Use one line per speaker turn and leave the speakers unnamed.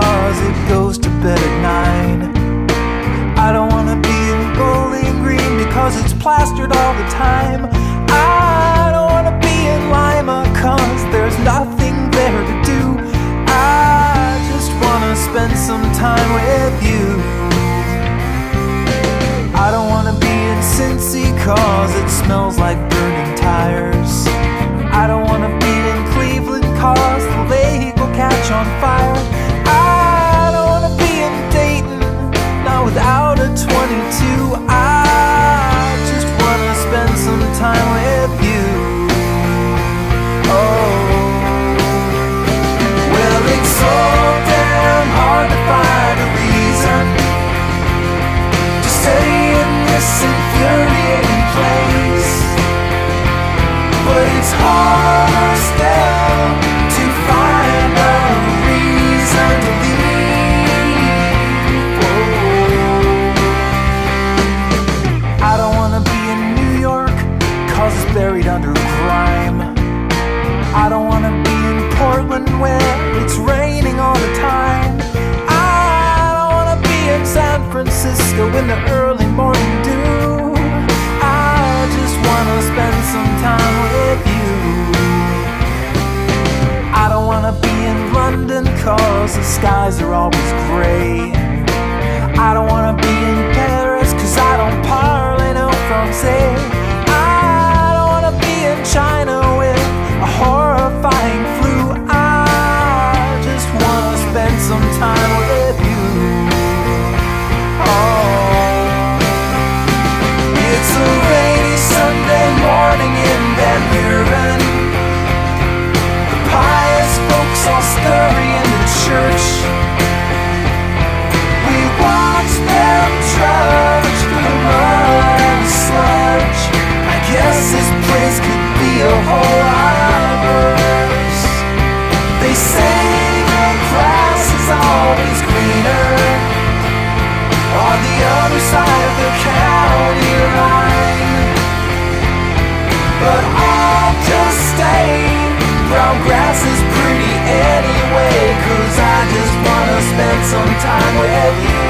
cause it goes to bed at nine. I don't wanna be in Bowling Green because it's plastered all the time. I don't wanna be in Lima cause there's nothing there to do. I just wanna spend some time with you. I don't wanna be in Cincy cause it smells like burning tires. I don't wanna buried under. I don't wanna be in Portland where it's raining all the time. I don't wanna be in San Francisco the London cause the skies are always gray. spend some time with you.